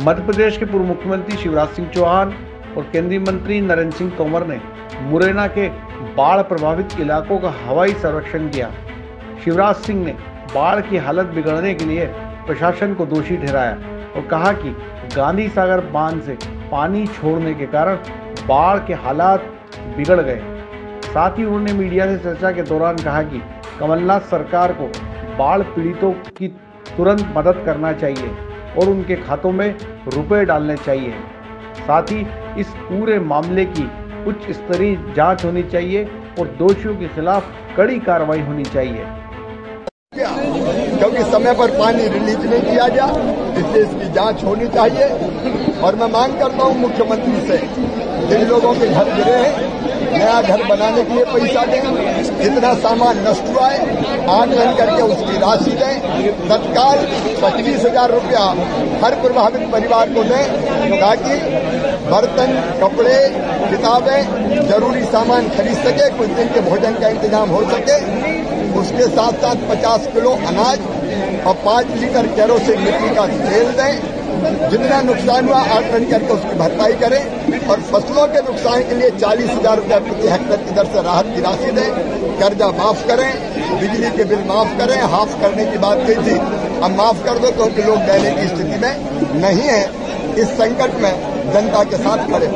मध्य प्रदेश के पूर्व मुख्यमंत्री शिवराज सिंह चौहान और केंद्रीय मंत्री नरेंद्र सिंह तोमर ने मुरैना के बाढ़ प्रभावित इलाकों का हवाई सर्वेक्षण किया। शिवराज सिंह ने बाढ़ की हालत बिगड़ने के लिए प्रशासन को दोषी ठहराया और कहा कि गांधी सागर बाँध से पानी छोड़ने के कारण बाढ़ के हालात बिगड़ गए। साथ ही उन्होंने मीडिया से चर्चा के दौरान कहा कि कमलनाथ सरकार को बाढ़ पीड़ितों की तुरंत मदद करना चाहिए। और उनके खातों में रुपए डालने चाहिए। साथ ही इस पूरे मामले की उच्च स्तरीय जाँच होनी चाहिए और दोषियों के खिलाफ कड़ी कार्रवाई होनी चाहिए। क्योंकि समय पर पानी रिलीज़ नहीं किया गया, इसलिए इसकी जाँच होनी चाहिए। और मैं मांग करता हूँ मुख्यमंत्री से, जिन लोगों के घर गिरे हैं नया घर बनाने के लिए पैसा दें, जितना सामान नष्ट हुआ है आकलन करके उसकी राशि दें। तत्काल पच्चीस हज़ार रूपया हर प्रभावित परिवार को दें, ताकि बर्तन, कपड़े, किताबें, ज़रूरी सामान खरीद सके, कुछ दिन के भोजन का इंतज़ाम हो सके। उसके साथ साथ 50 किलो अनाज और पाँच लीटर केरोसिन मिट्टी का तेल दें। जितना नुकसान हुआ आकलन करके उसकी भरपाई करें और फ़सलों के नुकसान के लिए चालीस हज़ार रुपये प्रति हेक्टेयर की दर से राहत की राशि दें। कर्जा माफ़ करें, बिजली के बिल माफ़ करें। हाफ़ करने की बात कही थी, अब माफ़ कर दो क्योंकि लोग देने की स्थिति में नहीं है। इस संकट में जनता के साथ खड़े।